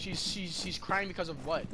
She's she's she's crying because of what?